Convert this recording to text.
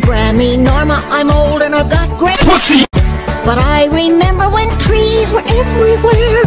Grammy, Norma, I'm old and I've got gray. Pussy! But I remember when trees were everywhere